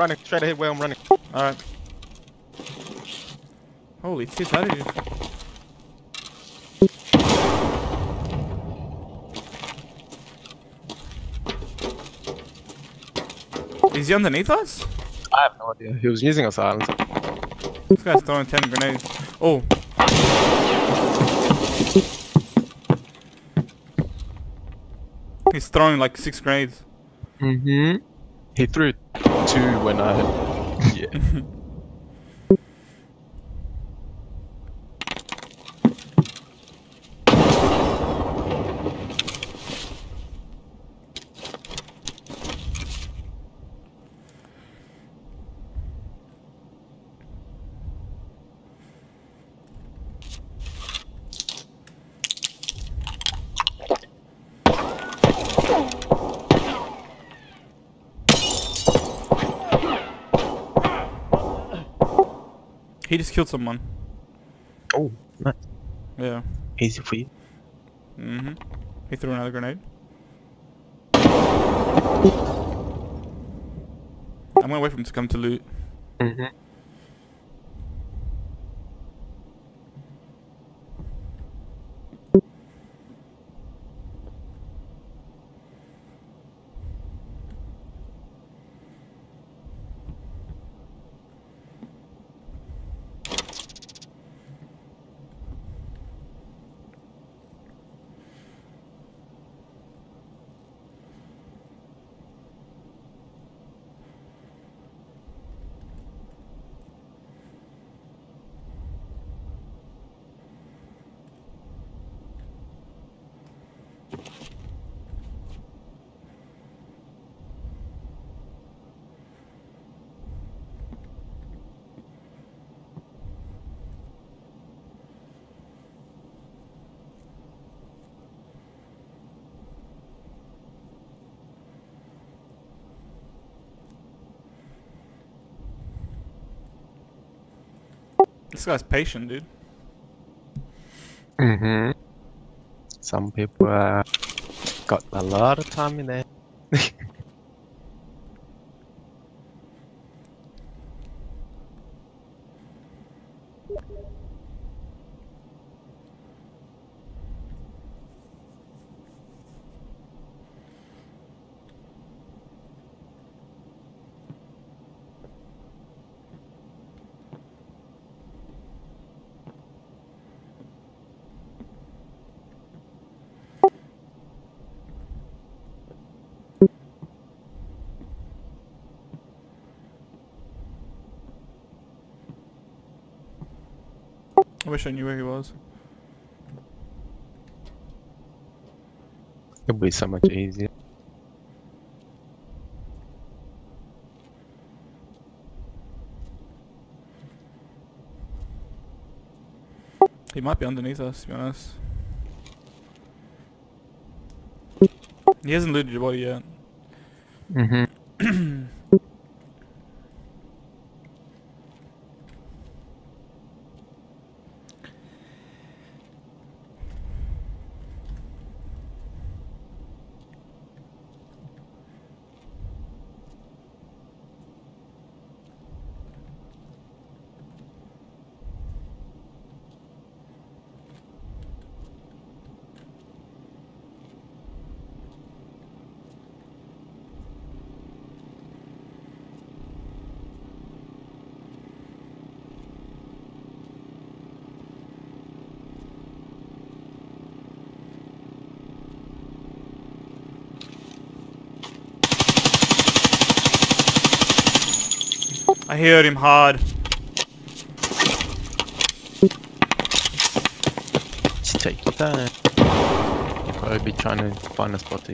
running straight ahead where I'm running. Alright. Holy shit, how did you... Is he underneath us? I have no idea. He was using a silencer. This guy's throwing 10 grenades. Oh. He's throwing like 6 grenades. Mm-hmm. He threw two when I... Yeah. He just killed someone. oh, nice. Yeah. Easy for you. Mm-hmm. He threw another grenade. I'm gonna wait for him to come to loot. Mm-hmm. This guy's patient, dude. Mm-hmm. Some people uh, got a lot of time in there. I wish I knew where he was. It'll be so much easier. He might be underneath us, to be honest. He hasn't looted your body yet. Mm-hmm. I heard him hard. Just take your time. You'll probably be trying to find a spot to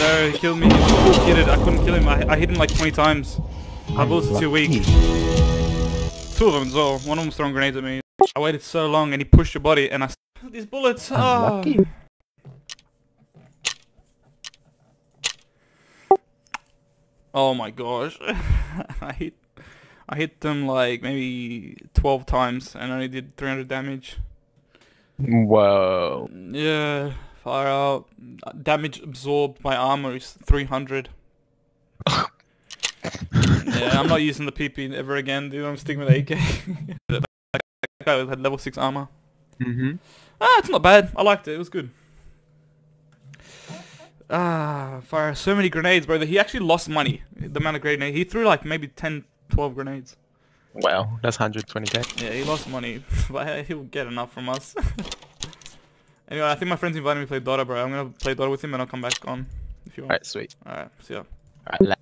No, he killed me. He hit it. I couldn't kill him. I, I hit him like 20 times. My bullets are too weak. Two of them as well. One of them was throwing grenades at me. I waited so long and he pushed your body and I... These bullets! Oh. Unlucky. oh my gosh. I hit... I hit them like maybe 12 times and only did 300 damage. Whoa. Yeah, far out. Uh, Damage absorbed by armor is 300. yeah, I'm not using the PP ever again, dude. I'm sticking with AK. that guy had level 6 armor. Mm-hmm. Ah, it's not bad. I liked it. It was good. Ah, fire so many grenades, bro. That he actually lost money. The amount of grenades he threw, like maybe 10, 12 grenades. Wow, that's 120k. Yeah, he lost money, but he'll get enough from us. anyway, I think my friend's invited me to play Dota, bro. I'm gonna play Dota with him and I'll come back on if you want. Alright, sweet. Alright, see ya. Alright,